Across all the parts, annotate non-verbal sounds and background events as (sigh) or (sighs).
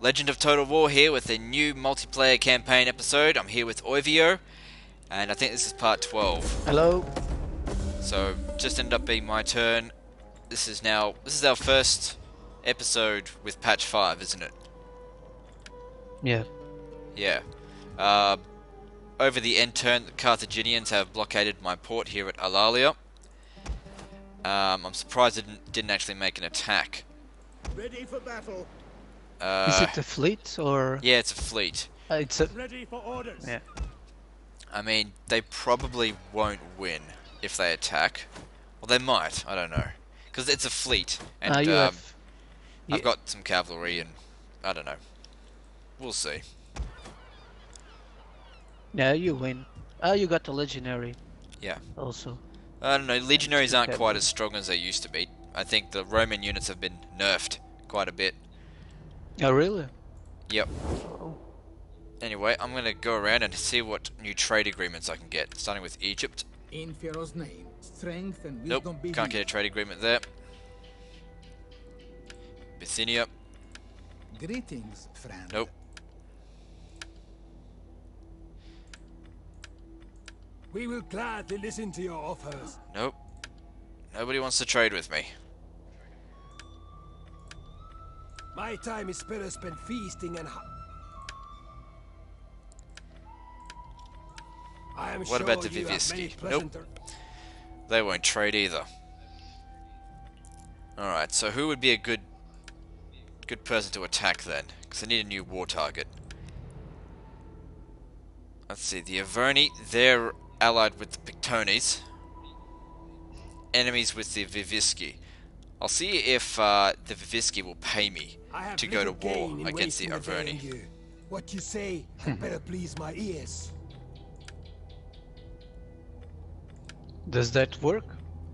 Legend of Total War here with a new multiplayer campaign episode. I'm here with Oivio, and I think this is part 12. Hello. So, just ended up being my turn. This is now, this is our first episode with patch 5, isn't it? Yeah. Yeah. Uh, over the end turn, the Carthaginians have blockaded my port here at Alalia. Um, I'm surprised it didn't, didn't actually make an attack. Ready for battle. Uh, Is it a fleet or? yeah, it's a fleet. Uh, it's a. Ready for orders. Yeah. I mean, they probably won't win if they attack. Well, they might. I don't know. Because it's a fleet, and uh, you um, have. I've got some cavalry, and I don't know. We'll see. Yeah, you win. Ah, you got the legendary. Yeah. Also. I don't know. Legionaries aren't quite as strong as they used to be. I think the Roman units have been nerfed quite a bit. Oh really? Yep. Oh. Anyway, I'm gonna go around and see what new trade agreements I can get. Starting with Egypt. In Pharaoh's name, strength and Nope, wisdom be can't get a trade agreement there. Bithynia. Greetings, friend. Nope. We will gladly listen to your offers. Nope. Nobody wants to trade with me. My time is better spent feasting and. I am What sure about the have? Nope. Er- they won't trade either. Alright, so who would be a good good person to attack then? Because I need a new war target. Let's see, the Arverni, they're allied with the Pictones. Enemies with the Vivisci. I'll see if uh, the Vivisci will pay me to go to war against the wasting a day Arverni. you. What you say had (laughs) better please my ears. Does that work?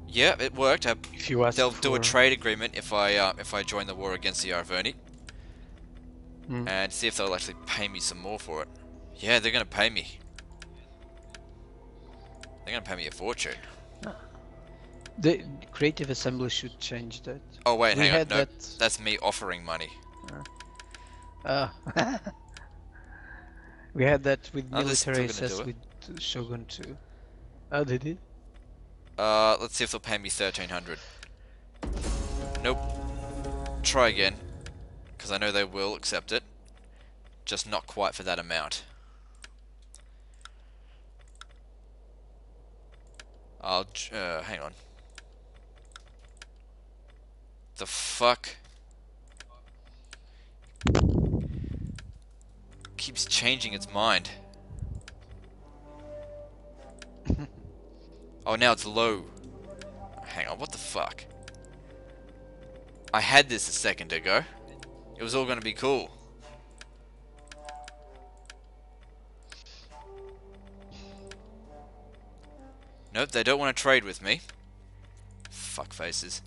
Yeah, it worked. I, If you ask they'll do a trade agreement if I uh, if I join the war against the Arverni. Hmm. and see if they'll actually pay me some more for it. Yeah, they're gonna pay me. They're gonna pay me a fortune. The creative assembly should change that. Oh wait, We hang on. had No, that- that's me offering money. Ah. (laughs) we had that with Oh, military gonna SS do it. with Shogun 2. Oh, did? Uh, let's see if they'll pay me thirteen hundred. Nope. Try again, because I know they will accept it. Just not quite for that amount. I'll. Uh, hang on. The fuck? Keeps changing its mind. (laughs) Oh, now it's low. Hang on, what the fuck? I had this a second ago. It was all gonna be cool. Nope, they don't want to trade with me. Fuck faces.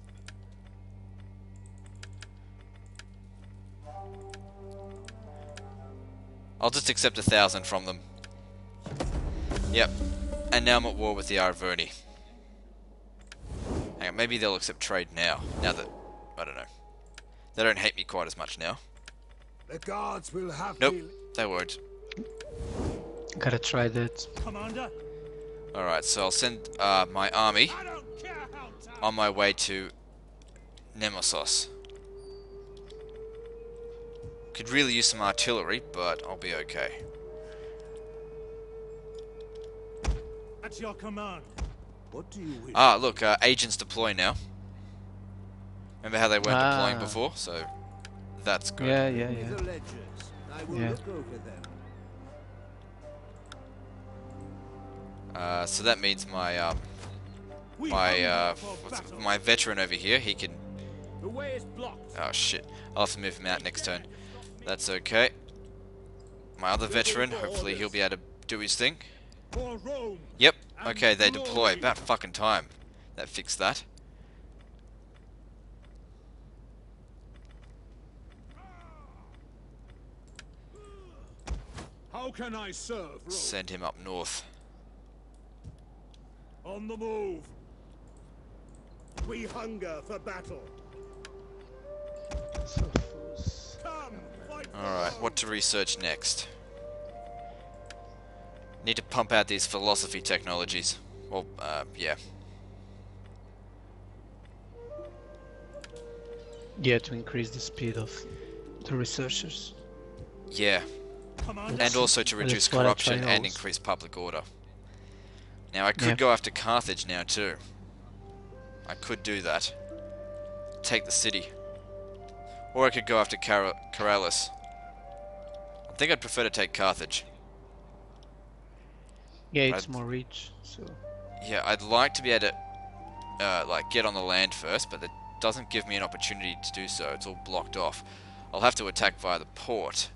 I'll just accept a thousand from them. Yep. And now I'm at war with the Arverni. Hang on, maybe they'll accept trade now. Now that I don't know. They don't hate me quite as much now. The guards will have Nope, me. they won't. Gotta try that. Commander, Alright, so I'll send uh, my army I don't care how tough. on my way to Nemossos. Could really use some artillery, but I'll be okay. At your command. What do you wish? Ah, look, uh, agents deploy now. Remember how they weren't deploying Ah. before? So that's good. Yeah, yeah, yeah. The ledgers. I will Yeah. look over them. Uh, so that means my um, my uh, for what's it- battle. my veteran over here, he can. The way is blocked. Oh shit! I'll have to move him out next turn. That's okay. My other veteran, hopefully he'll be able to do his thing. Yep. Okay, they deploy. About fucking time. That fixed that. How can I serve Rome? Send him up north. On the move. We hunger for battle. So fools. Come, fight for what to research next. Need to pump out these philosophy technologies. Well, uh, yeah. Yeah, to increase the speed of the researchers. Yeah, and also to reduce corruption and increase public order. Now, I could Yeah. go after Carthage now too. I could do that. Take the city. Or I could go after Car- Carales. I think I'd prefer to take Carthage. Yeah, it's more reach. So Yeah, I'd like to be able to, uh, like, get on the land first, but that doesn't give me an opportunity to do so. It's all blocked off. I'll have to attack via the port.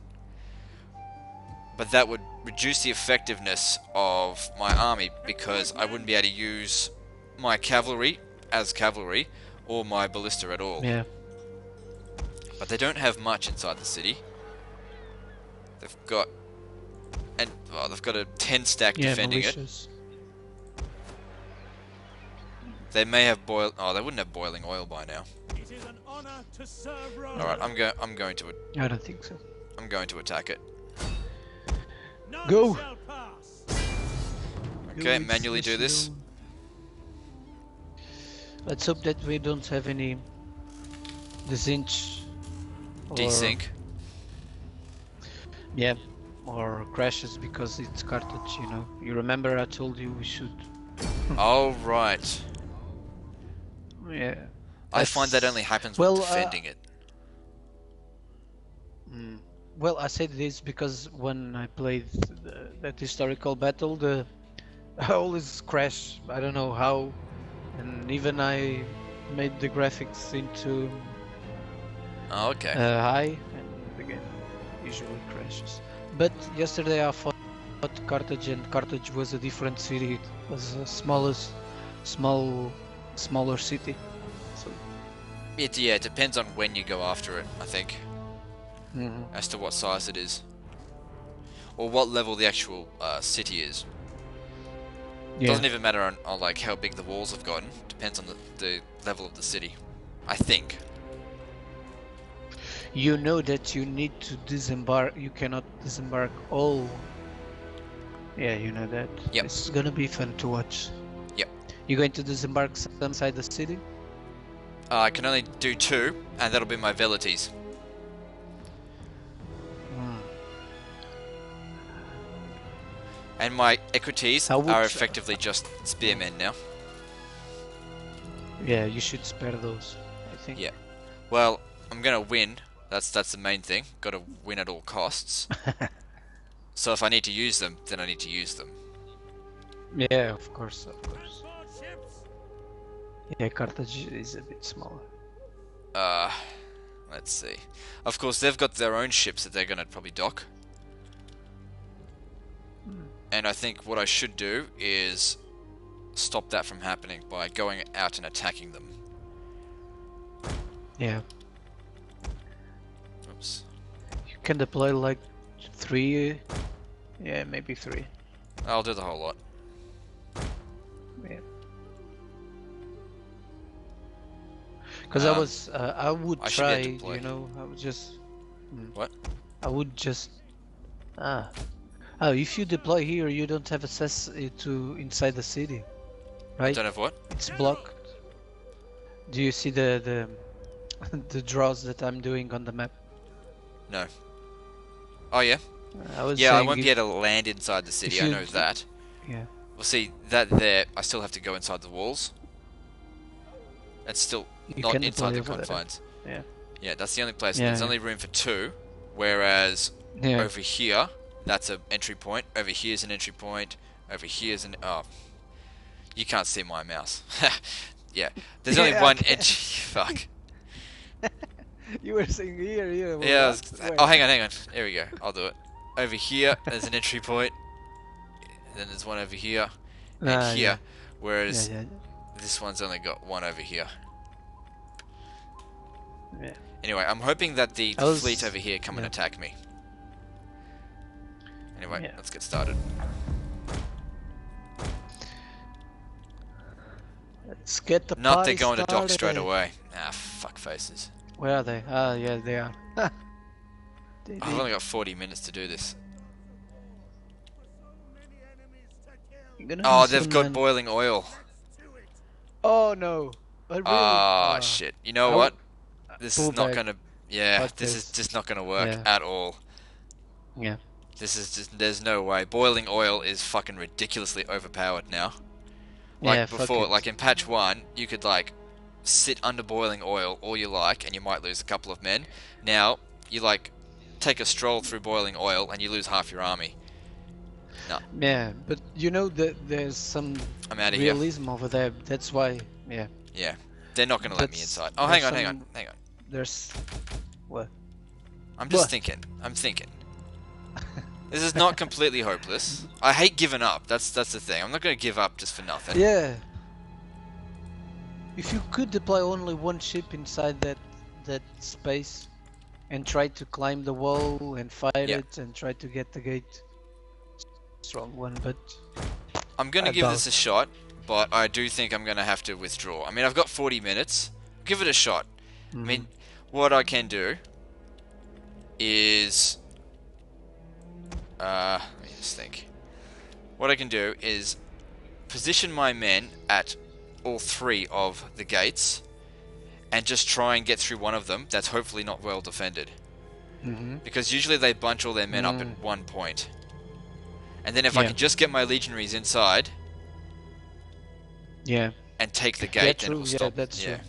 But that would reduce the effectiveness of my army because I wouldn't be able to use my cavalry as cavalry or my ballista at all. yeah, But they don't have much inside the city. They've got and well, they've got a ten stack yeah, defending it. militias. They may have boil. Oh, they wouldn't have boiling oil by now. it is an honor to serve Rome. All right, I'm going. I'm going to. I don't think so. I'm going to attack it. None Go. Okay, Go, manually do this. Let's hope that we don't have any desync or Desync. Yeah, or crashes because it's Carthage. You know, you remember I told you we should. (laughs) Oh right. Yeah. I find that only happens well, with uh, defending it. Mm. Well, I said this because when I played the, that historical battle, the (laughs) I always crash. I don't know how, and even I made the graphics into Oh, okay. uh, high, and the game usually crashes. But yesterday I fought Carthage, and Carthage was a different city. It was a smallest, small, smaller city. So. it yeah, it depends on when you go after it. I think mhm. as to what size it is, or what level the actual uh, city is. Yeah. Doesn't even matter on, on like how big the walls have gotten. Depends on the, the level of the city. I think. You know that you need to disembark. You cannot disembark all. Yeah, you know that. Yep. It's gonna be fun to watch. Yep. you're going to disembark some inside the city? Uh, I can only do two, and that'll be my velites. Hmm. And my equites are effectively just spearmen now. Yeah, you should spare those. I think. Yeah. Well, I'm gonna win. That's that's the main thing. Got to win at all costs. (laughs) so if I need to use them, then I need to use them. Yeah, of course, of course. Yeah, Carthage is a bit smaller. Uh, let's see. Of course, they've got their own ships that they're gonna probably dock. And I think what I should do is stop that from happening by going out and attacking them. Yeah, Oops. you can deploy like three. Yeah, maybe three. I'll do the whole lot. Yeah. Because I Um, was, uh, I would I should be able try, you know, I would just. mm, What? I would just. Ah. Oh, if you deploy here, you don't have access uh, to inside the city, right? Don't have what? It's blocked. Do you see the the (laughs) the draws that I'm doing on the map? No. Oh yeah. I was Yeah, I won't be able to land inside the city. I know that. Yeah. Well, see that there, I still have to go inside the walls. That's still You not inside the deploy over there. confines. Yeah. Yeah, that's the only place. Yeah, There's yeah. only room for two, whereas Yeah. over here, that's an entry point. Over here's an entry point. Over here's an oh, you can't see my mouse. (laughs) yeah, there's only (laughs) one entry. (laughs) Fuck. (laughs) You were saying here, here. Yeah. Was- oh, hang on, hang on. Here we go. I'll do it. Over here, there's an entry point. Then there's one over here and Ah, here. yeah. Whereas Yeah, this one's only got one over here. yeah, yeah. Anyway, I'm hoping that the, the was- fleet over here come and attack me. Anyway, Yeah. let's get started. Let's get the Not they're going to dock straight away. Ah, fuck faces. Where are they? Ah, yeah, they are. (laughs) I've only got 40 minutes to do this. Oh, they've got man. boiling oil. Oh no! But really, Ah, uh, shit. You know I what? This is not gonna. Yeah, Fuck this is just not gonna work Yeah. at all. Yeah. This is just. There's no way. Boiling oil is fucking ridiculously overpowered now. Like yeah, fuck before, like in patch one, you could like sit under boiling oil all you like, and you might lose a couple of men. Now you like take a stroll through boiling oil, and you lose half your army. No. Yeah, but you know that there's some I'm out of here. realism over there. That's why. Yeah, Yeah, they're not gonna let me inside. Oh, hang on, hang on, hang on. there's. What? I'm just What? thinking. I'm thinking. (laughs) This is not completely hopeless. I hate giving up. That's that's the thing. I'm not gonna give up just for nothing. Yeah. If you could deploy only one ship inside that that space, and try to climb the wall and fire Yeah. it and try to get the gate. Strong one, but I'm gonna I give this a shot, but I do think I'm gonna have to withdraw. I mean, I've got 40 minutes. Give it a shot. I mean, what I can do is, uh, let me just think. What I can do is position my men at all three of the gates, and just try and get through one of them. That's hopefully not well defended. hmm Because usually they bunch all their men up Mm. at one point. And then if I can just get my legionaries inside yeah, and take the Yeah, gate, then true, it will yeah, stop. that's yeah. true.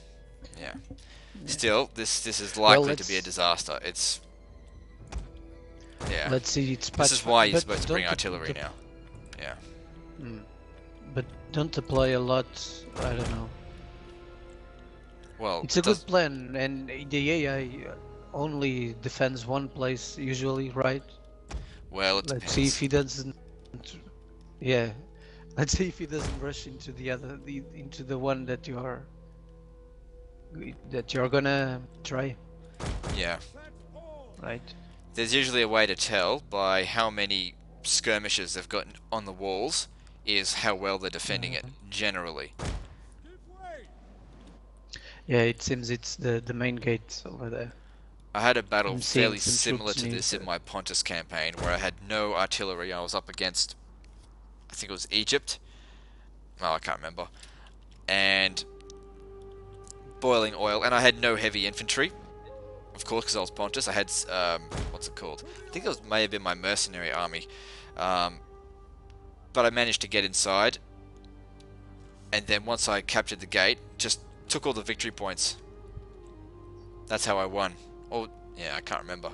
Yeah. Still, this this is likely to be a disaster. It's yeah. let's see. It's This is why you're supposed to bring artillery de- now. Yeah. Don't apply a lot. I don't know. Well, It's a does- good plan, and the AI only defends one place usually, right? well, Let's see if he doesn't. Yeah, let's see if he doesn't rush into the other, the, into the one that you are, that you're gonna try, Yeah. right? There's usually a way to tell by how many skirmishes they've gotten on the walls is how well they're defending it Mm-hmm. generally. Yeah, it seems it's the the main gate over there. I had a battle I'm fairly similar to this in my Pontus campaign, where I had no artillery. I was up against, I think it was Egypt. Oh, I can't remember. And boiling oil, and I had no heavy infantry. Of course, because I was Pontus, I had um, what's it called? I think it was may have been my mercenary army. Um, but I managed to get inside, and then once I captured the gate, just took all the victory points. That's how I won. Or yeah, I can't remember.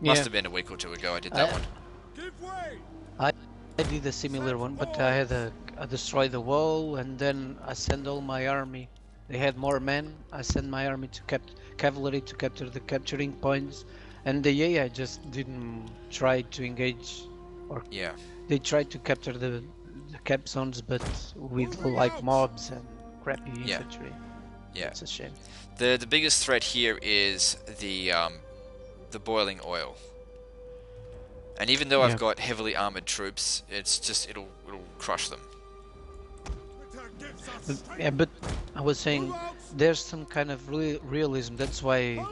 Must Yeah. have been a week or two ago. I did that I- one. Give way! I I did a similar one, but I had a I destroy the wall and then I send all my army. They had more men. I send my army to cap cavalry to capture the capturing points, and the AI just didn't try to engage. Or yeah, They tried to capture the the cap zones, but with like mobs and crappy Yeah. infantry. yeah. It's a shame. The the biggest threat here is the um, the boiling oil. And even though Yeah. I've got heavily armored troops, it's just it'll it'll crush them. Twitter gives us But, yeah, but I was saying there's some kind of re- realism. That's why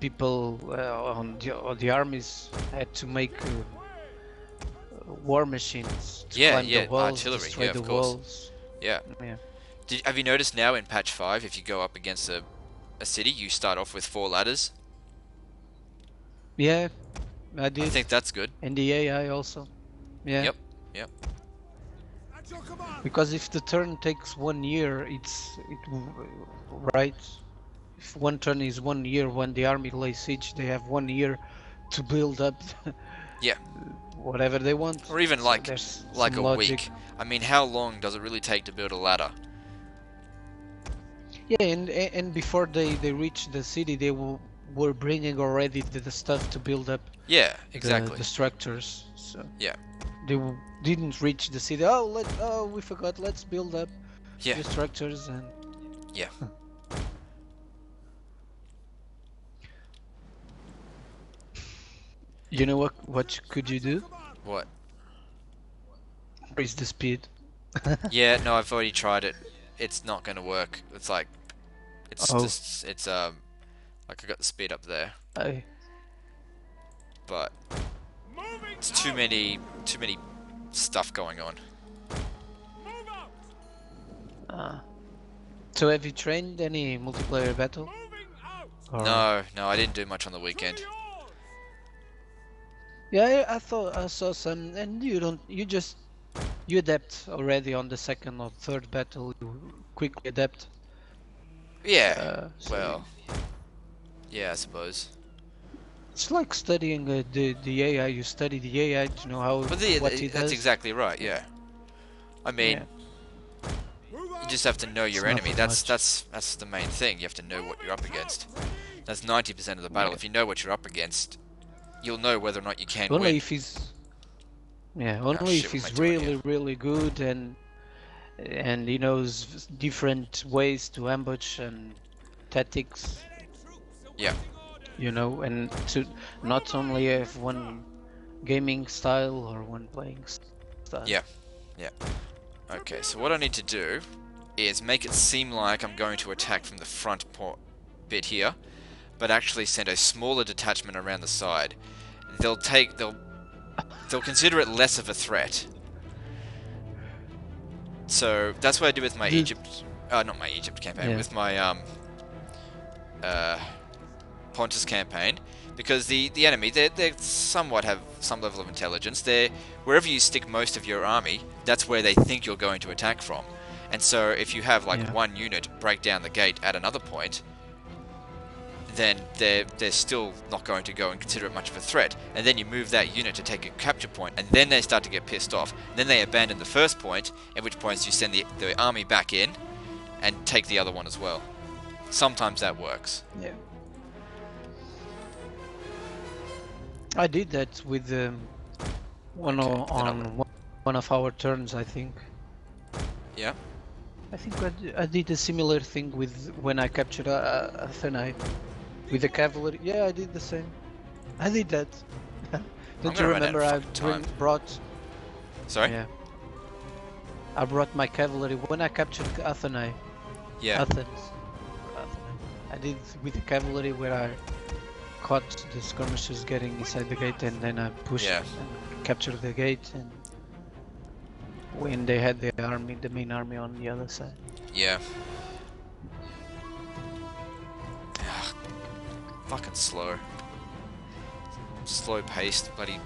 people uh, on the on the armies had to make uh, war machines to Yeah, yeah, walls, artillery, yeah, of course. walls. Yeah. Yeah. Did, have you noticed now in patch five, if you go up against a a city, you start off with four ladders. Yeah, I I did. think that's good. And the AI also. Yeah. Yep. Yep. At your command! Because if the turn takes one year, it's it right. If one turn is one year, when the army lays siege, they have one year to build up. (laughs) Yeah. Whatever they want. Or even like there's like a logic. week. I mean, how long does it really take to build a ladder? Yeah, and and before they they reach the city, they w- were bringing already the, the stuff to build up Yeah, the- exactly. the, structures. So Yeah. they w- didn't reach the city. Oh, let oh we forgot. Let's build up Yeah. the structures and Yeah. (laughs) (laughs) you know what what could you do? What? Raise the speed. (laughs) Yeah, no, I've already tried it. It's not going to work. It's like, it's Oh. just, it's um, like I got the speed up there. I but it's too many too many stuff going on. Move out. Uh, so have you trained any multiplayer battle? Or- No, no, I didn't do much on the weekend. Yeah, I, I thought I saw some, and you don't. You just you adapt already on the second or third battle. You quickly adapt. Yeah. Uh, so well. Yeah, I suppose. it's like studying uh, the the AI. You study the AI to know how But the, what the- he that's does. exactly right. Yeah. I mean, Yeah. You just have to know your It's enemy. That's much. that's that's the main thing. You have to know what you're up against. That's ninety percent of the battle. Yeah. If you know what you're up against, you'll know whether or not you can Only win. if he's yeah, ah, only shit, if what am I he's really really good and and he knows different ways to ambush and tactics. Yeah. you know, and to not only have one gaming style or one playing style. Yeah. Yeah okay, so what I need to do is make it seem like I'm going to attack from the front po- bit here, but actually send a smaller detachment around the side. They'll take they'll they'll consider it less of a threat. So that's what I do with my Egypt, uh, not my Egypt campaign, Yeah. with my um, uh, Pontus campaign, because the the enemy they they somewhat have some level of intelligence. They wherever you stick most of your army, that's where they think you're going to attack from. And so if you have like Yeah. one unit break down the gate at another point, then they're they're still not going to go and consider it much of a threat. And then you move that unit to take a capture point, and then they start to get pissed off. Then they abandon the first point, at which point you send the the army back in, and take the other one as well. Sometimes that works. Yeah. I did that with um, one Okay, o- then I'll- on one- one of our turns, I think. Yeah. I think I did a similar thing with when I captured uh, Athena with the cavalry. Yeah, I did the same. I did that. (laughs) Don't you gonna run out of remember I bring, brought Sorry. Yeah. I brought my cavalry when I captured Athena. Yeah. Athens. Athens. I did with the cavalry where I caught the skirmishers getting inside the gate and then I pushed Yeah. and captured the gate and when they had the army, the main army on the other side. Yeah. Fucking slow. Slow paced, bloody.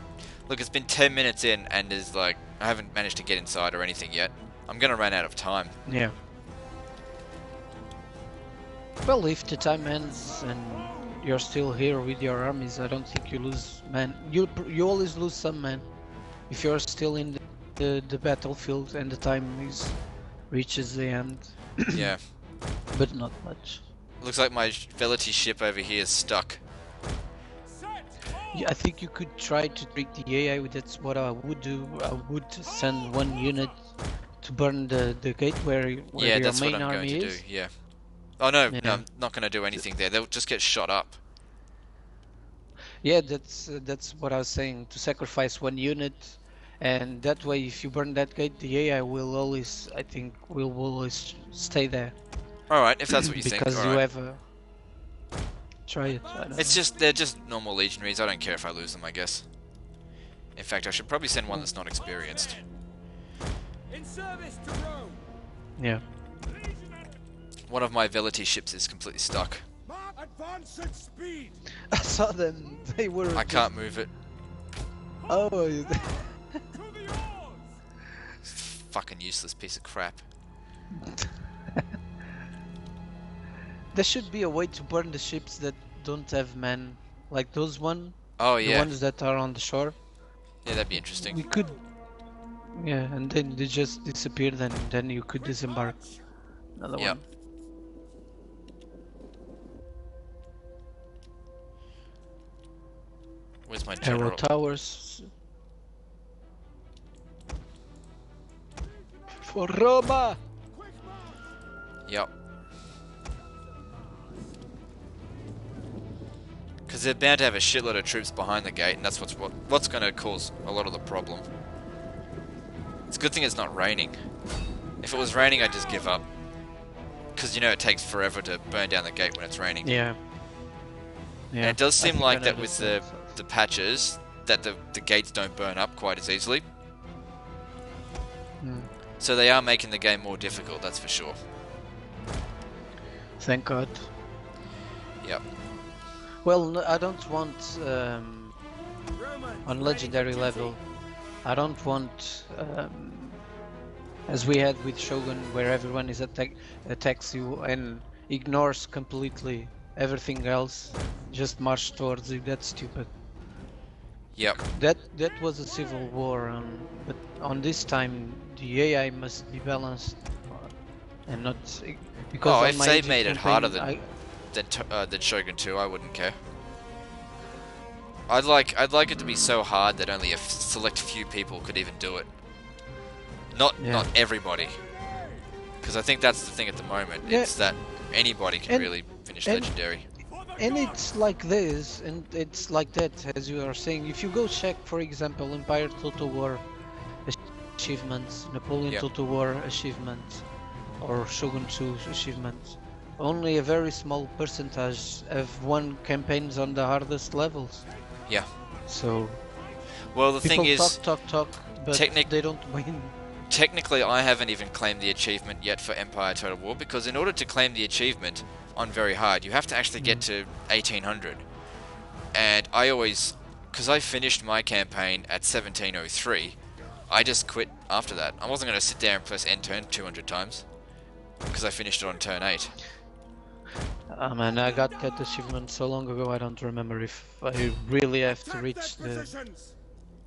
Look, it's been 10 minutes in and is like, I haven't managed to get inside or anything yet. I'm gonna run out of time. Yeah. Well, if the time ends and you're still here with your armies, I don't think you lose men. You you always lose some men if you're still in the, the, the battlefield and the time is reaches the end, yeah. (coughs) but not much. Looks like my Velity ship over here is stuck. Yeah, I think you could try to trick the AI. That's what I would do. I would send one unit to burn the, the gate where, where yeah, your that's main what I'm army going to is. do. Yeah. Oh no, no, I'm not going to do anything there. They'll just get shot up. Yeah, that's uh, that's what I was saying. To sacrifice one unit, and that way, if you burn that gate, the AI will always, I think, will always stay there All right, if that's what you think. because all you right. have a. Try it. I don't It's know. just they're just normal legionaries. I don't care if I lose them. I guess. In fact, I should probably send one that's not experienced. In service to Rome. yeah. One of my Velity ships is completely stuck. Mark. Advance at speed. (laughs) I saw them. They were. I just- can't move it. Oh, you- To the. Fucking useless piece of crap. (laughs) there should be a way to burn the ships that don't have men, like those one, Oh the yeah, ones that are on the shore. yeah, that'd be interesting. We could. Yeah, and then they just disappeared, and then you could disembark another Yep. one. Where's my general? Arrow towers. For Roma! Yep. Because they're bound to have a shitload of troops behind the gate, and that's what's what, what's going to cause a lot of the problem. It's a good thing it's not raining. If it was raining, I'd just give up. Because you know it takes forever to burn down the gate when it's raining. Yeah. Yeah. it does seem like that with the- the patches that the, the gates don't burn up quite as easily. Hmm. So they are making the game more difficult, that's for sure. Thank God. Yep. Well, no, I don't want um, on legendary level. I don't want um, as we had with Shogun, where everyone is attack attacks you and ignores completely everything else, just march towards you. That's stupid. Yep. That that was a civil war, um, but on this time the AI must be balanced uh, and not because Oh, if they made it harder than- I- Than, uh, than Shogun 2, I wouldn't care. I'd like I'd like it to be so hard that only a f- select few people could even do it. Not Yeah. not everybody. Because I think that's the thing at the moment. Yeah. It's that anybody can And- really finish and- legendary. And it's like this, and it's like that, as you are saying. If you go check, for example, Empire Total War achievements, Napoleon Yep. Total War achievements, or Shogun 2 achievements, only a very small percentage have won campaigns on the hardest levels. Yeah. So Well, the thing is, talk, talk, talk, but technic- they don't win. technically, I haven't even claimed the achievement yet for Empire Total War because in order to claim the achievement on very hard, you have to actually get mm. to 1800. And I always, because I finished my campaign at 1703, I just quit after that. I wasn't going to sit there and press end turn 200 times because I finished it on turn 8. Um, and I got that achievement so long ago, I don't remember if I really have to reach the,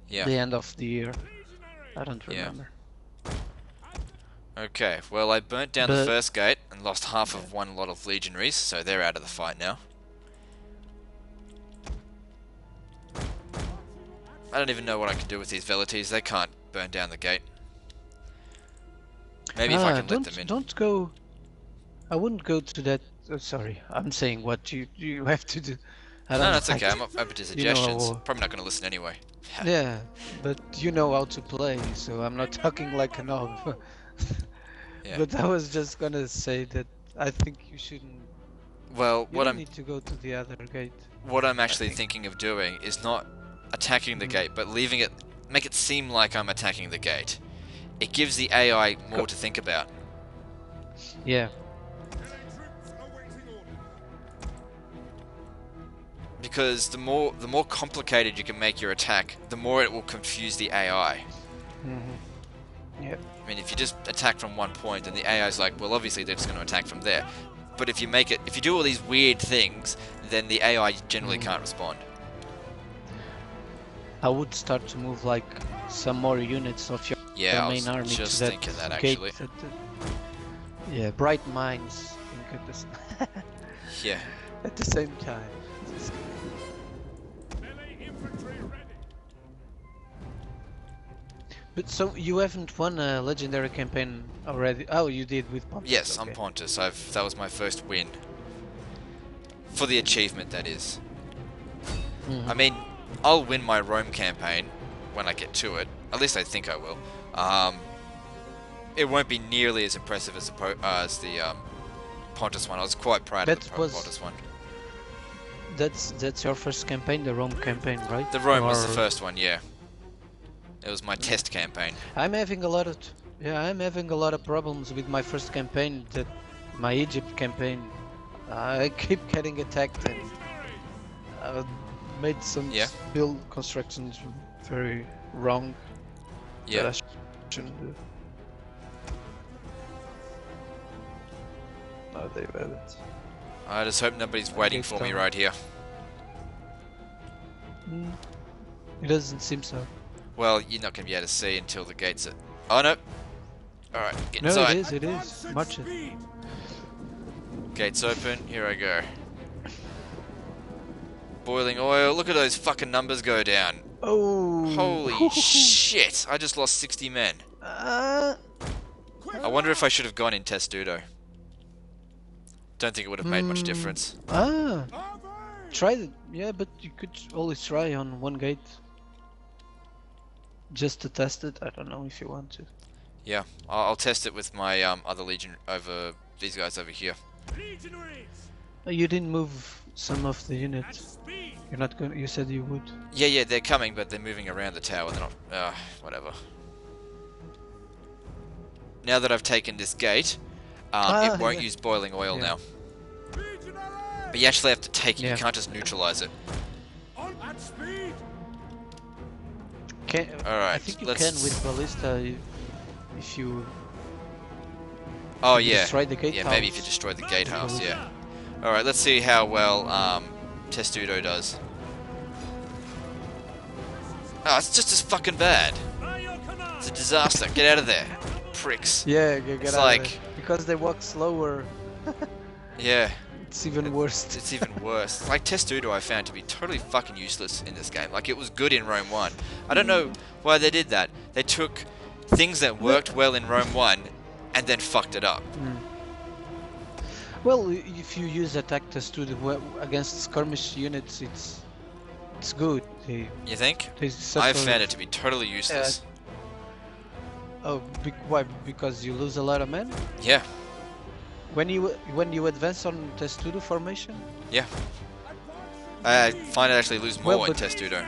Yeah. the end of the year. I don't Yeah. remember. Okay, well, I burnt down the first gate and lost half of one lot of legionaries, so they're out of the fight now. I don't even know what I can do with these velites. They can't burn down the gate. Maybe if I Ah, can don't, let them in. Don't go. I wouldn't go to that. Uh, sorry, I'm saying what you you have to do. I No, that's okay. I'm open to (laughs) You know, suggestions. Probably not going to listen anyway. (laughs) Yeah, but you know how to play, so I'm not talking like a knob. (laughs) Yeah. But I was just gonna say that I think you shouldn't. Well, You what I'm need to go to the other gate. what I'm actually thinking of doing is not attacking the Mhm. gate, but leaving it, make it seem like I'm attacking the gate. It gives the AI more Go- to think about. Yeah. Because the more the more complicated you can make your attack, the more it will confuse the AI. Mm-hmm. Yeah. I mean, if you just attack from one point, and the AI is like, well, obviously they're just going to attack from there. But if you make it, if you do all these weird things, then the AI generally Mhm. can't respond. I would start to move like some more units of your Yeah, I the was main army just to that thinking that actually. that the- yeah, bright minds think at the, s- (laughs) Yeah. at the same time. But so you haven't won a legendary campaign already? Oh, you did with Pontus. Yes, I'm. Pontus. I've that was my first win. For the achievement, that is. Mhm. I mean, I'll win my Rome campaign when I get to it. At least I think I will. Um, it won't be nearly as impressive as the po- uh, as the um, Pontus one. I was quite proud of the was- Pontus one. That's that's your first campaign, the Rome campaign, right? The Rome was the first one, yeah. It was my test campaign. I'm having a lot of yeah, I'm having a lot of problems with my first campaign. That my Egypt campaign, I (laughs) keep getting attacked and uh, made some Yeah. build constructions very wrong. I Yeah. sh- shouldn't do. No, they've had it. I just hope nobody's waiting for me right here. Mm, It doesn't seem so. Well, you're not going to be able to see until the gates are. Oh no! Alright, get No, inside. it is. It is. It. Gates open, here I go. Boiling oil, look at those fucking numbers go down. Oh. Holy (laughs) shit, I just lost 60 men. Uh, I wonder if I should have gone in Testudo. Don't think it would have made much Hmm. difference. ah. Try it. Yeah, but you could always try on one gate. Just to test it. I don't know if you want to. Yeah, I'll, I'll test it with my um, other legion over these guys over here. Legionaries! Oh, You didn't move some of the units. You're not going. You said you would. Yeah, yeah, they're coming, but they're moving around the tower. They're not. Uh, whatever. Now that I've taken this gate, um, Ah, it won't yeah. use boiling oil Yeah. now. But you actually have to take it. Yeah. You can't just neutralize it. On at speed! Can, I think you let's- can with ballista if, if you. Oh If you yeah. destroy the yeah, maybe if you destroy the gatehouse. Yeah. All right. Let's see how well um, Testudo does. Oh, it's just as fucking bad. By your command! It's a disaster. Get out of there, pricks. Yeah, get, get It's out of like- there. because they walk slower. (laughs) Yeah. It's even worse. It's even worse. Like Testudo, I found to be totally fucking useless in this game. Like it was good in Rome One. I don't know why they did that. They took things that worked well in Rome One and then fucked it up. Hmm. Well, if you use attack testudo against skirmish units, it's it's good. They You think? I found it to be totally useless. Oh, be- why? Because you lose a lot of men. Yeah. When you when you advance on testudo formation. Yeah. I find I actually lose more Well, in Testudo.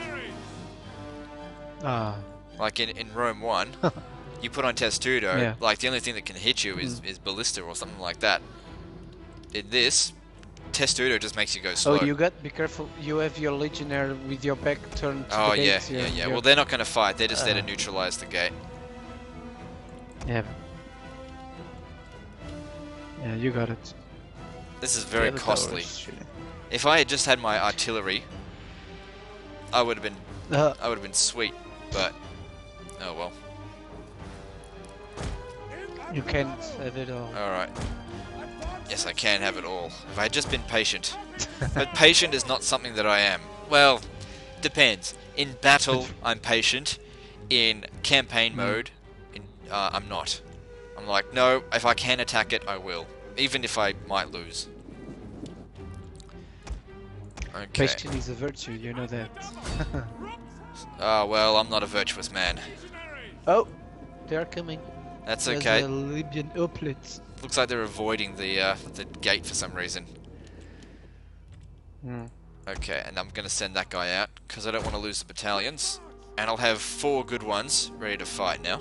Ah. Like in, in Rome 1, (laughs) you put on Testudo, Yeah. like the only thing that can hit you is, is Ballista or something like that. In this, Testudo just makes you go slow. Oh, you got be careful. You have your legionnaire with your back turned to Oh, the yeah, gates. yeah, yeah. Well, they're not going to fight. They're just there to Uh. neutralize the gate. yeah. Yeah, you got it. This is very The costly. towers. If I had just had my artillery, I would have been Uh, I would have been sweet. But oh well. you can't have it all. All right. Yes, I can have it all. If I had just been patient. (laughs) but patient is not something that I am. Well, depends. In battle, (laughs) I'm patient. In campaign mode, in, uh, I'm not. Like, no, if I can attack it, I will. Even if I might lose. Okay. Patience is a virtue, you know that. (laughs) Ah, well, I'm not a virtuous man. oh, they are coming. That's There's okay. the Libyan hoplites. Looks like they're avoiding the uh, the gate for some reason. Hmm. Okay, and I'm gonna send that guy out because I don't want to lose the battalions. And I'll have four good ones ready to fight now.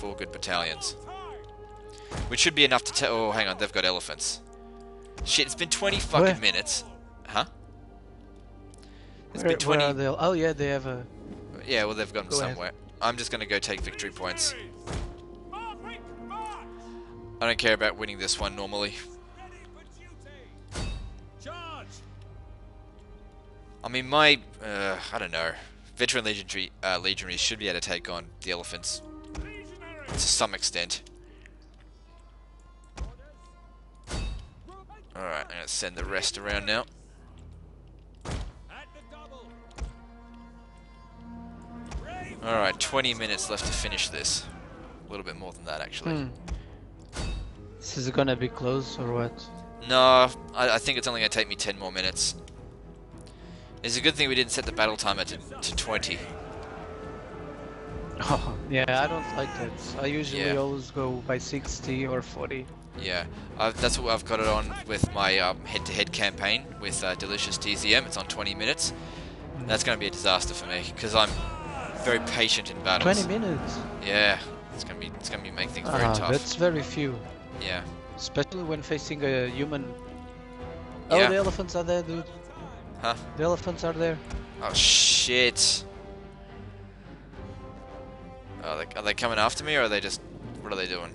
Four good battalions, which should be enough to tell. Oh, hang on, they've got elephants. Shit, it's been 20 fucking Where? minutes. Huh? It's Where, been where 20. are they? Oh yeah, they have a. Yeah, well, they've gone Go ahead. somewhere. I'm just gonna go take victory points. I don't care about winning this one normally. Ready for duty! Charge! I mean, my, uh, I don't know, veteran legionary, uh, legionaries should be able to take on the elephants! To some extent. Alright, I'm gonna send the rest around now. At the double! Brave! Alright, 20 minutes left to finish this. A little bit more than that, actually. Hmm. This is gonna be close or what? No, I, I think it's only gonna take me 10 more minutes. It's a good thing we didn't set the battle timer to, to 20. Oh, (laughs) yeah, I don't like that. I usually Yeah. always go by 60 or 40. Yeah, I've, that's what I've got it on with my um, head-to-head campaign with uh, Delicious TZM. It's on 20 minutes. That's going to be a disaster for me because I'm very patient in battles. 20 minutes. Yeah, it's going to be it's going to be make things very Ah, tough. that's very few, Yeah, especially when facing a human. Oh, Yeah. the elephants are there, dude. Huh? The elephants are there. Oh shit! Are they, are they coming after me or are they just what are they doing?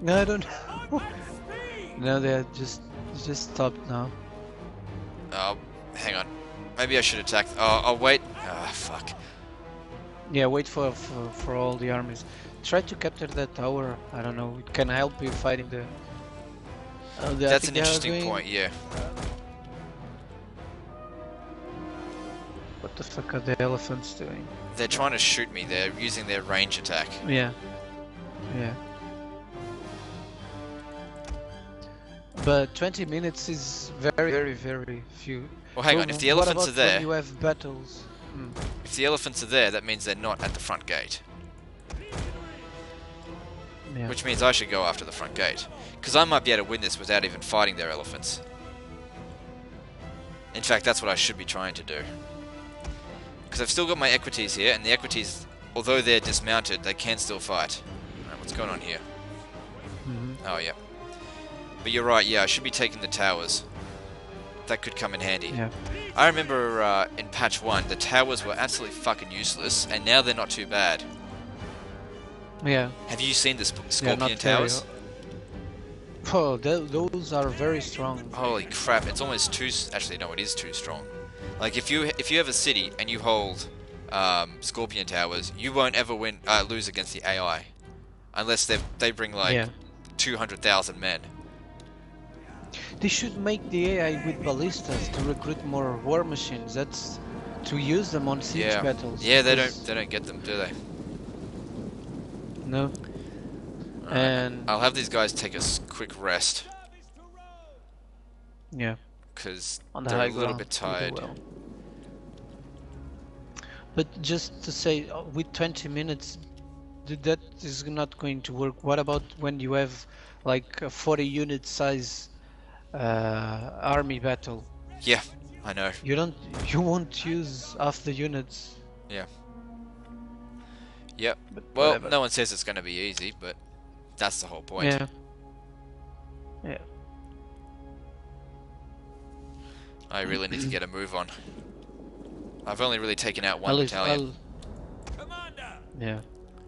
No, I don't. Speed! (laughs) no, they're just just stopped now. Oh, hang on. Maybe I should attack. Oh, I'll wait. Ah, fuck. Yeah, wait for, for for all the armies. Try to capture that tower. I don't know. It can help you fighting the. Uh, the That's an interesting point. Yeah. What the fuck are the elephants doing? They're trying to shoot me. They're using their range attack. Yeah. Yeah. But 20 minutes is very, very, very few. Well, hang Well, on. If the elephants are there, you have battles. Hmm. if the elephants are there, that means they're not at the front gate. Yeah. which means I should go after the front gate. Because I might be able to win this without even fighting their elephants. In fact, that's what I should be trying to do. Because I've still got my equites here, and the equites, although they're dismounted, they can still fight. Alright, what's going on here? Mhm. Oh, yeah. But you're right, yeah, I should be taking the towers. That could come in handy. Yeah. I remember uh, in patch 1, the towers were absolutely fucking useless, and now they're not too bad. Yeah. Have you seen the sp- Scorpion very- towers? Oh, th- those are very strong. Holy crap! It's almost too. s- Actually, no, it is too strong. Like if you if you have a city and you hold um, Scorpion towers, you won't ever win uh, lose against the AI, unless they they bring like yeah. two hundred thousand men. They should make the AI with ballistas to recruit more war machines. That's to use them on siege Yeah. battles. Yeah, they don't they don't get them, do they? No. Alright. And I'll have these guys take a quick rest yeah, because on the they're a little ground, bit they do tired. Well. But just to say, uh, with 20 minutes, that is not going to work. What about when you have like a 40 unit size uh, army battle? Yeah, I know. You don't, you won't use half the units. Yeah. Yep. But Well, whatever. no one says it's going to be easy, but that's the whole point. Yeah. Yeah. I really need to get a move on. I've only really taken out I one love, battalion. I yeah.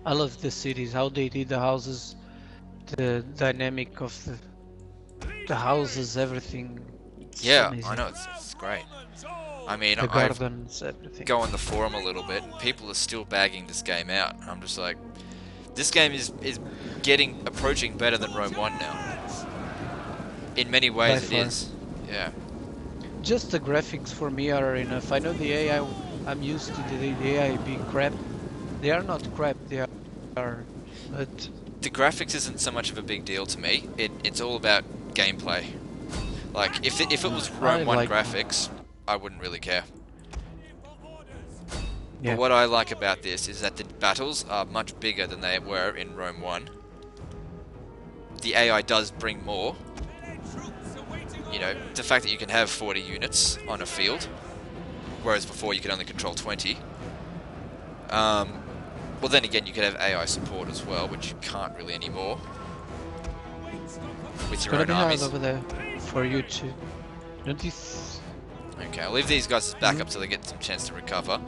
I love the cities, how they did the houses, the dynamic of the the houses, everything. It's Yeah, I know it's, it's great. I mean, The I gardens, everything. go on the forum a little bit, and people are still bagging this game out. I'm just like, this game is is getting approaching better than Rome One now. In many ways, By it far. is. Yeah, Just the graphics for me are enough. I know the AI. I'm used to the, the AI being crap. They are not crap. They are, but the graphics isn't so much of a big deal to me. It it's all about gameplay. Like if it, if it was Rome One like- graphics, I wouldn't really care. yeah. But what I like about this is that the battles are much bigger than they were in Rome 1. The AI does bring more. You know, the fact that you can have 40 units on a field, whereas before you could only control 20. Um, well, then again, you could have AI support as well, which you can't really anymore. With your own armies. over there for you to. You? Okay, I'll leave these guys as backup so they get some chance to recover.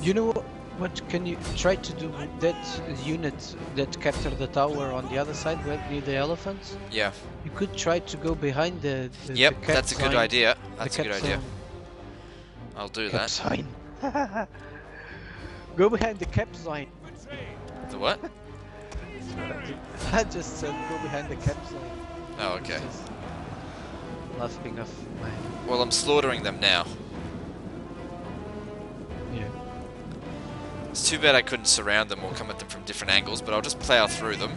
you know what? What can you try to do with that unit that captured the tower on the other side, where near the elephants? Yeah. You could try to go behind the. the Yep, the that's a good sign- idea. That's a good idea. I'll do Cap that. sign. (laughs) go behind the cap sign. The what? (laughs) I just said go behind the cap sign. Oh, okay. Laughing off my. Well, I'm slaughtering them now. It's too bad I couldn't surround them or come at them from different angles, but I'll just plow through them,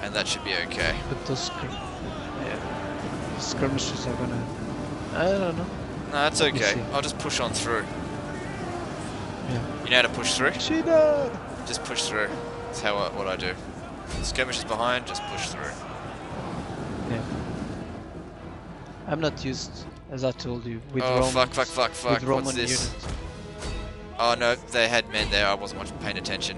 and that should be okay. But those skir- yeah. skirmishes are gonna. I don't know. No, that's okay. I'll just push on through. Yeah. You know how to push through? She Cheetah! Just push through. That's how I, what I do. Skirmishes behind, just push through. Yeah. I'm not used, as I told you, with oh, fuck, fuck, fuck, fuck. What's this? units. Oh, no, they had men there. I wasn't much paying attention.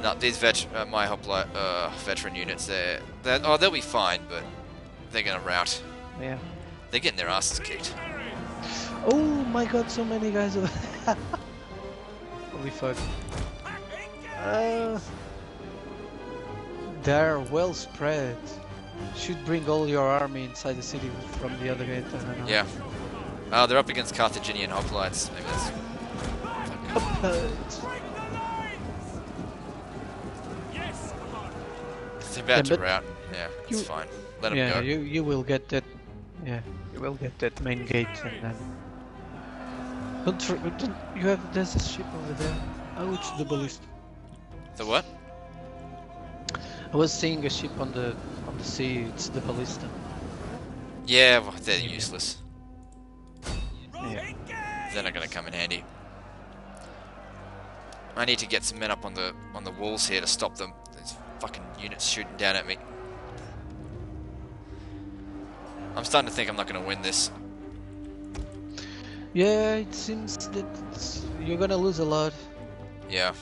No, these vet- uh, my hopli- uh, veteran units, they're, they're... Oh, they'll be fine, but they're gonna rout. Yeah. They're getting their asses kicked. Oh my god, so many guys there. (laughs) Holy fuck. Uh, they're well spread. Should bring all your army inside the city from the other gate. I don't know. Yeah. Oh, they're up against Carthaginian hoplites. Maybe that's... They're about Yeah, to but rout. Yeah, it's you- fine. Let them yeah, go. you you will get that. Yeah, you will get that main gate and then. Don't, don't you have there's a ship over there? Oh, it's the ballista. The what? I was seeing a ship on the on the sea. It's the ballista. Yeah, well, they're useless. Yeah. They're not going to come in handy. I need to get some men up on the on the walls here to stop them. These fucking units shooting down at me. I'm starting to think I'm not going to win this. Yeah, it seems that you're gonna lose a lot. Yeah.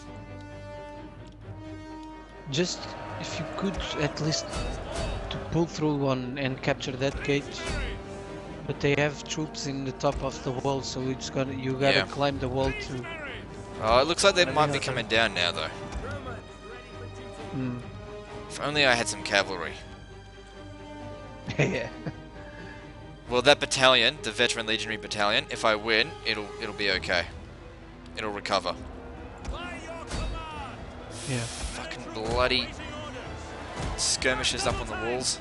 Just if you could at least to pull through one and capture that gate. But they have troops in the top of the wall, so it's gonna you gotta Yeah. climb the wall to. Oh, it looks like they might be coming down now, though. Mm. If only I had some cavalry. (laughs) yeah. Well, that battalion, the veteran legionary battalion, if I win, it'll it'll be okay. It'll recover. Yeah. Fucking bloody skirmishes up on the walls.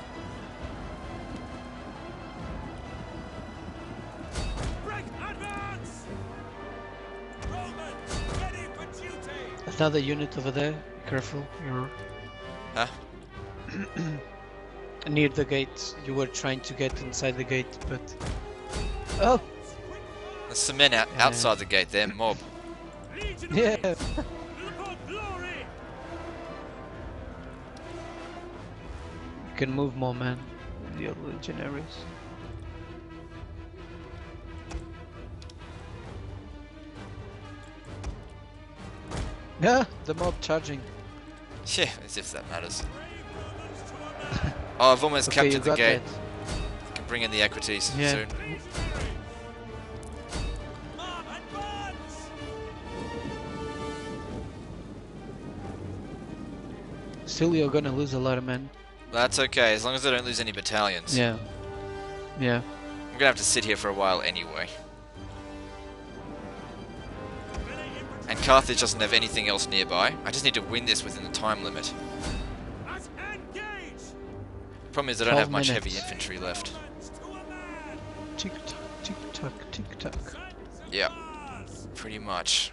Another unit over there. Careful, you're Huh? (clears throat) near the gate. You were trying to get inside the gate, but oh There's some men out, Yeah. outside the gate there, mob. (laughs) yeah. Look for glory! You can move more, man. The other legionaries. Yeah, the mob charging. Yeah, as if that matters. Oh, I've almost Okay, captured the gate. that. Can bring in the equites Yeah. soon. Still, you're gonna lose a lot of men. That's okay, as long as I don't lose any battalions. Yeah. Yeah. I'm gonna have to sit here for a while anyway. Carthage doesn't have anything else nearby. I just need to win this within the time limit. Problem is I don't have 12 much heavy infantry left. To! Tick tock, tick tock, tick tock. Yeah, pretty much.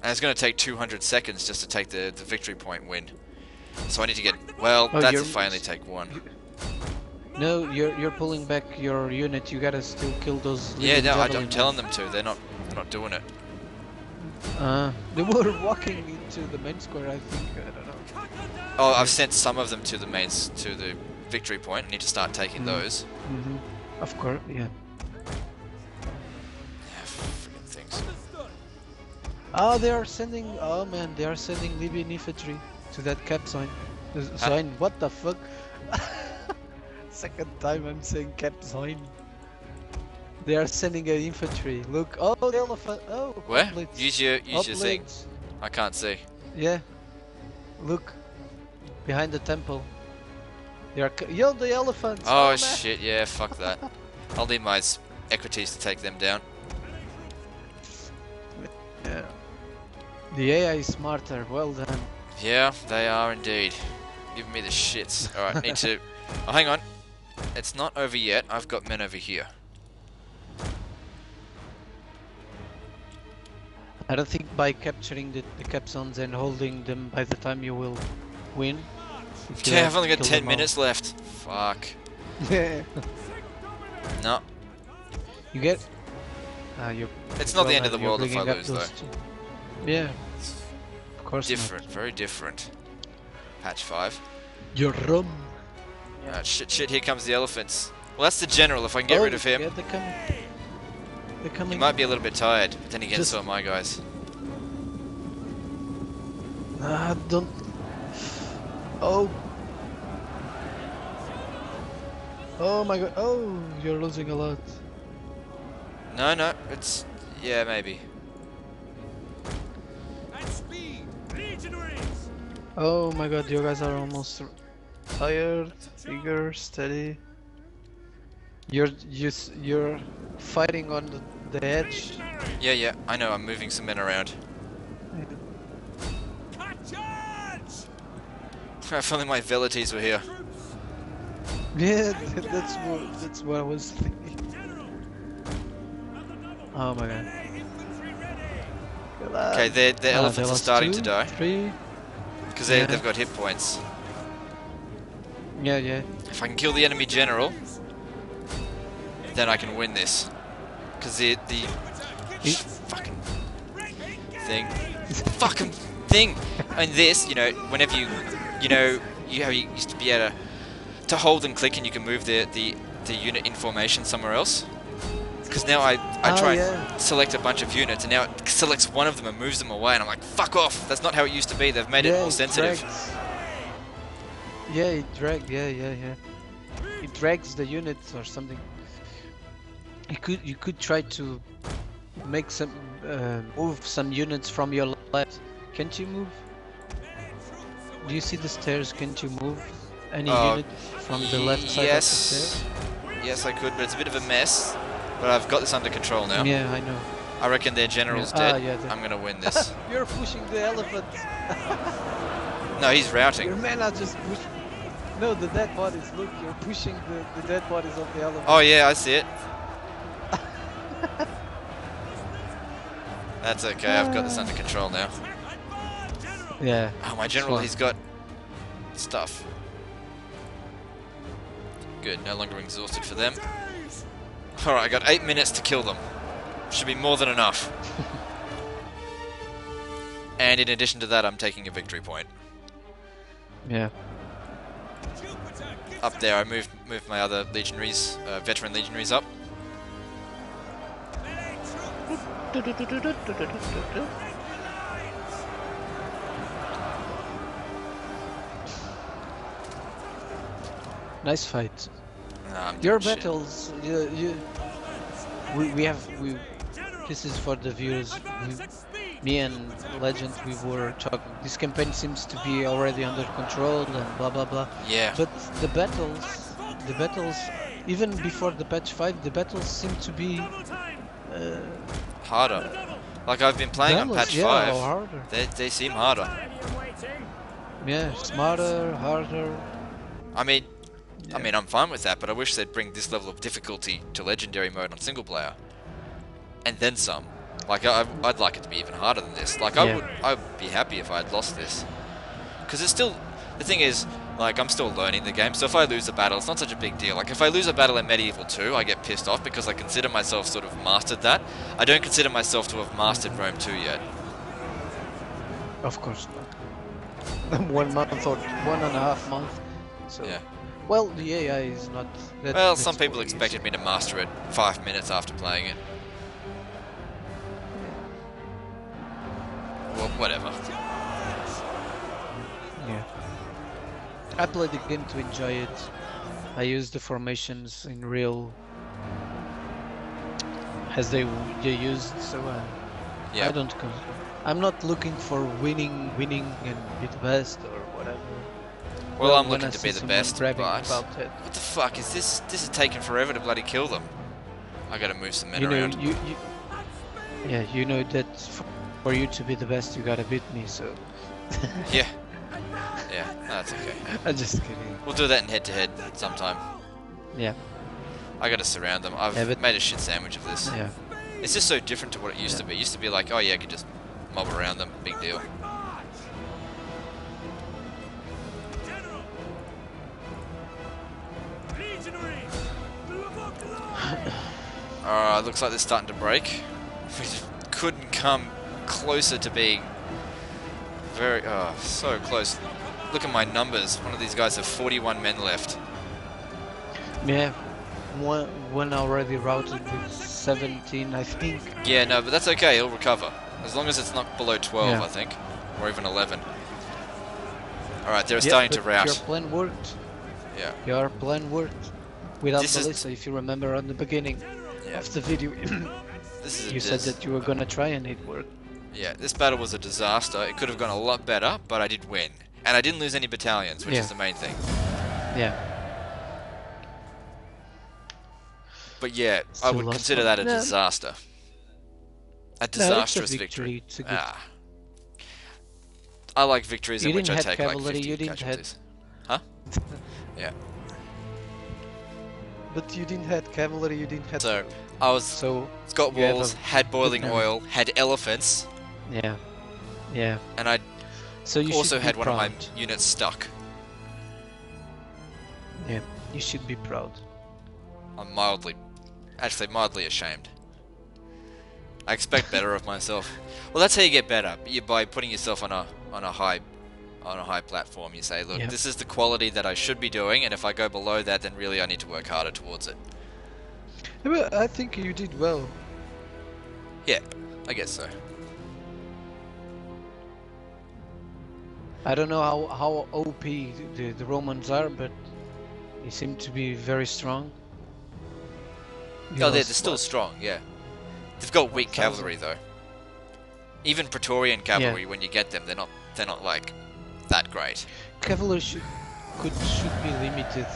And it's gonna take 200 seconds just to take the, the victory point win. So I need to get... Well, Oh, that's you're- if I only take one. No, you're you're pulling back your unit. You gotta still kill those. Yeah, no, I, I'm telling them to. They're not, they're not doing it. Uh, they were (laughs) walking into the main square. I think. I don't know. Cut them down! Oh, I've sent some of them to the main to the victory point. I need to start taking Mm. those. hmm Of course, yeah. Yeah. Oh, they are sending. Oh man, they are sending Libyan infantry to that cap sign. Sign. What the fuck? (laughs) Second time I'm saying cap sign. They are sending an infantry. Look. Oh, the elephant. Oh. Where? hoplites. Use your, use your thing. I can't see. Yeah. Look. Behind the temple. They are. Yo, the elephants. Oh, man. shit, yeah, fuck that. (laughs) I'll need my equites to take them down. Yeah. The AI is smarter. Well done. Yeah, they are indeed. Giving me the shits. Alright, need to... (laughs) Oh, hang on. It's not over yet. I've got men over here. I don't think by capturing the, the cap zones and holding them by the time you will win. you Yeah, I've only got 10 them all. minutes left. Fuck. Yeah. (laughs) No, you get. Ah, you. it's not the end of the world if I lose, though. Yeah. Of course Different, very different. Patch 5. not. You're rum. Alright, shit, shit, here comes the elephants. Well, that's the general, if I can get oh, rid of him. Yeah, they're coming. They're coming. He might be a little bit tired, but then again, Just- so are my guys. Ah, don't. Oh. Oh my god. Oh, you're losing a lot. No, no, it's... Yeah, maybe. At speed! Legionaries! Oh my god, you guys are almost tired, eager, steady. You're you, you're fighting on the, the edge. Yeah, yeah, I know, I'm moving some men around. Cut charge! if only my velites were here. (laughs) Yeah, that's what that's what I was thinking. Oh my god. Melee infantry ready! Okay, their, their Ah, elephants they are starting two, to die. Three. Because Yeah. they've got hit points. Yeah, yeah. If I can kill the enemy general, then I can win this. Because the, the He- fucking thing... Fucking... thing And this, you know, whenever you, you know, you how you used to be able to, to hold and click and you can move the, the, the unit information somewhere else. Because now I, I Oh, try yeah. and select a bunch of units and now it selects one of them and moves them away and I'm like, fuck off! That's not how it used to be. They've made it more sensitive. drags- Yeah, it drags. Yeah, yeah, yeah. It drags the units or something. You could you could try to make some uh, move some units from your left. Can't you move? Do you see the stairs? Can't you move any Uh, unit from the left side yes. of the stairs? Yes, I could, but it's a bit of a mess. But I've got this under control now. Yeah, I know. I reckon their general's Yeah. Ah, dead. yeah, I'm gonna win (laughs) this. You're pushing the elephant. no, he's routing. Your men are just pushing. No, the dead bodies. Look, you're pushing the, the dead bodies of the elephant. Oh yeah, I see it. (laughs) That's okay. I've got this under control now. Yeah. Oh, my general, he's got stuff. Good. No longer exhausted for them. All right, I got eight minutes to kill them. Should be more than enough. (laughs) and in addition to that, I'm taking a victory point. Yeah. Up there, I moved moved my other legionaries, uh, veteran legionaries up. Nice fight. Nah, Your battles, you, you, we, we have, we, this is for the viewers. We, me and Legend, we were talking. This campaign seems to be already under control and blah blah blah. Yeah. But the battles, the battles, even before the patch five, the battles seem to be uh, harder. Like I've been playing on patch yeah, five. harder. They they seem harder. Yeah, smarter, harder. I mean, I mean, I'm fine with that, but I wish they'd bring this level of difficulty to legendary mode on single player, and then some. Like I, I'd like it to be even harder than this. Like I Yeah. would, I'd be happy if I had lost this, because it's still. The thing is, like I'm still learning the game, so if I lose a battle, it's not such a big deal. Like if I lose a battle in Medieval 2, I get pissed off because I consider myself sort of mastered that. I don't consider myself to have mastered Rome 2 yet. Of course not. (laughs) one month or one and a half month. So Yeah. well, the AI is not. That, Well, some people what expected me to master it five minutes after playing it. Whatever. Yeah. I played the game to enjoy it. I used the formations in real as they they used, so uh, Yeah. I don't. I'm not looking for winning, winning and be the best or whatever. Well, I'm when looking to be the best, but what the fuck is this? This is taking forever to bloody kill them. I gotta move some men you know, around. you, you, yeah, you know that for you to be the best, you gotta beat me. So (laughs) Yeah. Yeah, that's okay. I'm just kidding. We'll do that in head to head sometime. Yeah, I gotta surround them. I've Yeah, made a shit sandwich of this. yeah. It's just so different to what it used to be. It used to be like, oh yeah, I could just mob around them, big deal. (sighs) Alright, looks like they're starting to break. We just couldn't come closer to being very, oh, so close. Look at my numbers. One of these guys have 41 men left. Yeah, one, one already routed with 17, I think. Yeah, no, but that's okay. He'll recover. As long as it's not below 12, Yeah. I think. Or even 11. Alright, they're Yeah, starting to rout. Your plan worked. Yeah. Your plan worked. Without This is- Melissa, if you remember on the beginning Yeah. of the video, This is you said that you were gonna try and it worked. Yeah, this battle was a disaster. It could have gone a lot better, but I did win. And I didn't lose any battalions, which Yeah. is the main thing. Yeah. But yeah, I would consider one. that a No. disaster. A No, a disastrous victory, it's a Ah. I like victories You in which I have take like cavalry, 50 you didn't have- casualties. Huh? (laughs) yeah. But you didn't have cavalry, you didn't have. So I was So it's got walls, a had boiling oil, had elephants, yeah, yeah. and I So you also had one proud. of my units stuck. Yeah, you should be proud. I'm mildly, actually mildly ashamed. I expect better of myself. Well, that's how you get better. You, by putting yourself on a on a high on a high platform. You say, look, Yep. this is the quality that I should be doing, and if I go below that, then really I need to work harder towards it. Yeah, but I think you did well. Yeah, I guess so. I don't know how, how OP the, the Romans are, but they seem to be very strong. You Oh, they're, they're still what, strong. Yeah, they've got weak cavalry though. Even Praetorian cavalry, when you get them, they're not they're not like that great. cavalry should could should be limited.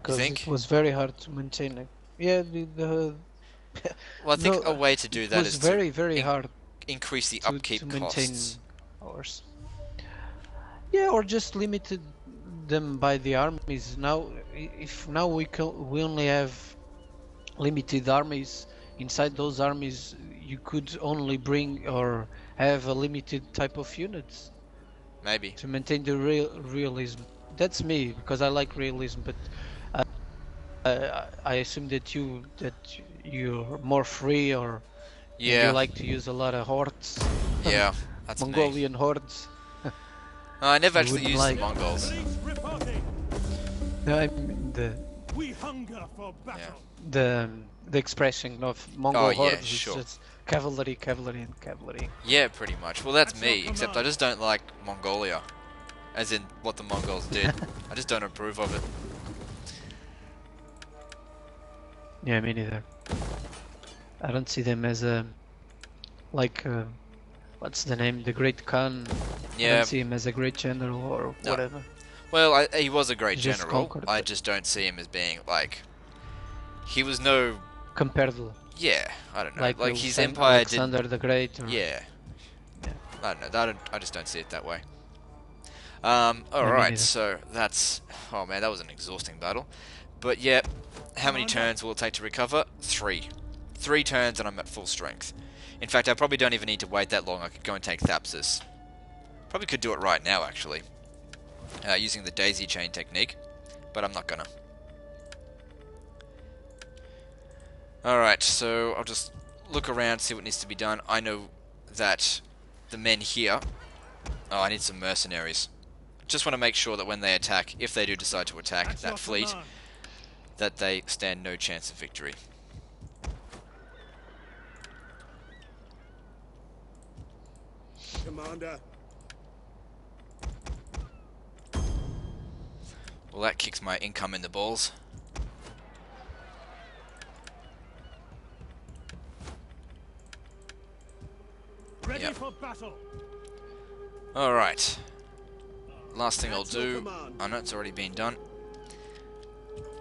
Because think? it was very hard to maintain. It. Yeah, the, the Well, I think No, a way to do that is that was very very in- hard to increase the to, upkeep to maintain costs. Ours. Yeah, or just limited them by the armies. Now, if now we can, we only have limited armies, inside those armies you could only bring or have a limited type of units Maybe. to maintain the real realism. That's me because I like realism, but uh, I, I assume that you that you're more free or Yeah. you like to use a lot of hordes, yeah. (laughs) That's me. Mongolian hordes. No, I never You actually used like- the Mongols. No, I mean the We hunger for battle. the the expression of Mongol Oh, yeah, hordes sure. is just cavalry, cavalry, and cavalry. Yeah, pretty much. Well, that's That's me, except I just don't like Mongolia. As in what the Mongols did. (laughs) I just don't approve of it. Yeah, me neither. I don't see them as a like uh, what's the name? The Great Khan. I Yeah. don't see him as a great general or No. whatever. Well, I, he was a great Just general. conquered I just don't see him as being like. He was no. Compared to Yeah, I don't know. like, Like, his Alexan- empire did. Alexander the Great. Or, Yeah. Yeah. I don't know. I, don't, I just don't see it that way. Um. All me right. neither. So that's. Oh man, that was an exhausting battle. But yeah, how many turns will it take to recover? Three. Three turns, and I'm at full strength. In fact, I probably don't even need to wait that long. I could go and take Thapsus. Probably could do it right now, actually, uh, using the daisy chain technique. But I'm not gonna. Alright, so I'll just look around, see what needs to be done. I know that the men here... Oh, I need some mercenaries. Just want to make sure that when they attack, if they do decide to attack At your that fleet, that they stand no chance of victory. Commander. Well, that kicks my income in the balls. Ready Yep. for battle. Alright. Last thing I'll do... command. Oh, I know it's already been done.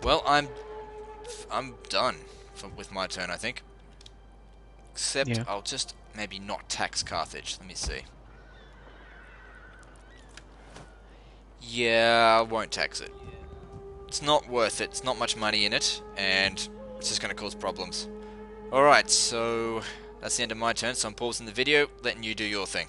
Well, I'm... I'm done for, with my turn, I think. Except Yeah. I'll just maybe not tax Carthage. Let me see. Yeah, I won't tax it. It's not worth it. It's not much money in it, and it's just going to cause problems. Alright, so that's the end of my turn, so I'm pausing the video, letting you do your thing.